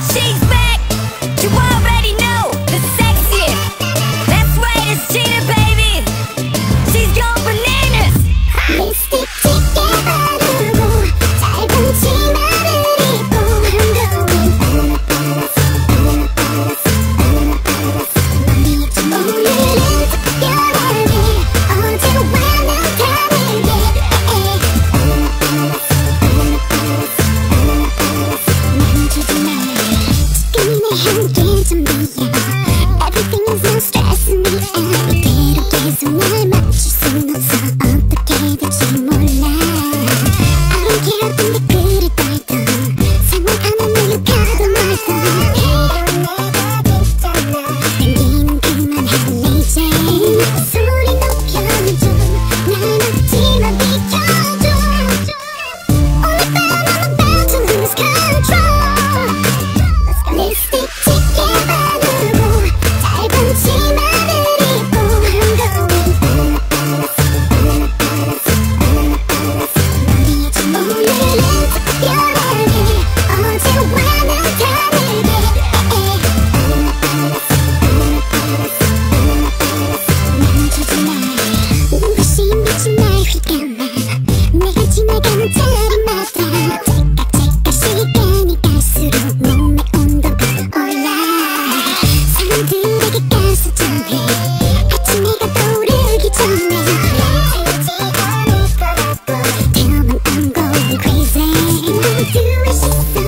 She's back. hand, give it to me, yeah do is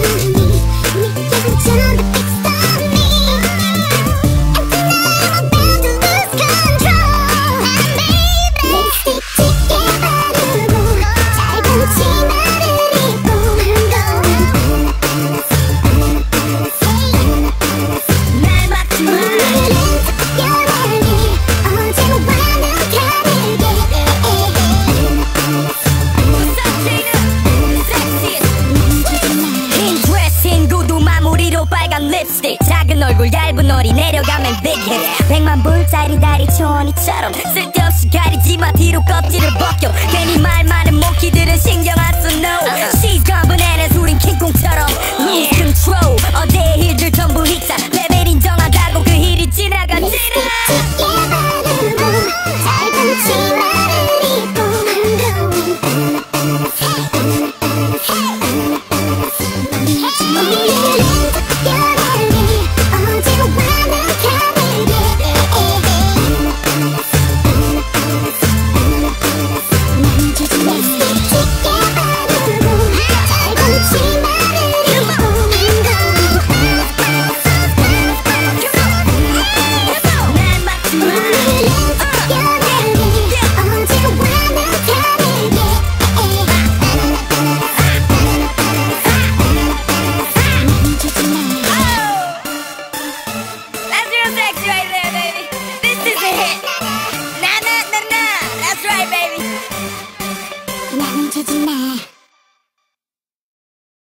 빨간 립스틱. 작은 얼굴 얇은 허리 내려가면 big hit 백만 불짜리 다리 초니처럼 쓸데없이 가리지